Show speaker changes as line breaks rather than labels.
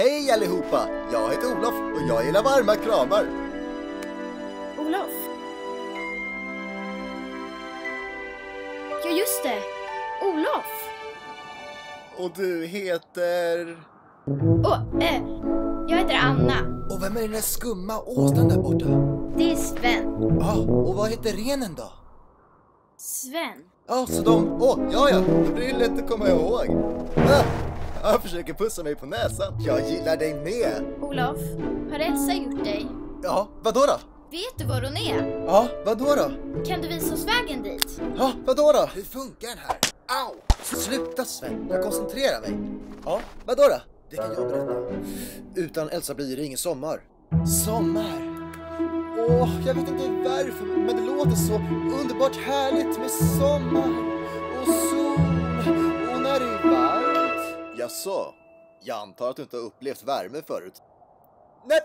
Hej allihopa! Jag heter Olof och jag gillar varma kramar.
Olof? Ja, just det. Olof.
Och du heter...
Åh, eh, jag heter Anna.
Och vem är den där skumma åsnan där borta?
Det är Sven.
Ja, och vad heter renen då?
Sven.
Ja, så de... Åh, ja, ja, då blir det lätt att komma ihåg. Ah, han försöker pussa mig på näsan. Jag gillar dig med.
Olof, har Elsa gjort dig?
Ja, vadå då?
Vet du var hon är?
Ja, vadå då?
Kan du visa oss vägen dit?
Ja, vadå då? Hur funkar den här? Au! Sluta Sven, jag koncentrerar mig. Ja, vadå då? Det kan jag berätta. Utan Elsa blir det ingen sommar. Sommar? Åh, jag vet inte varför, men det låter så underbart härligt med sommar Jaså? Jag antar att du inte har upplevt värme förut? Nej,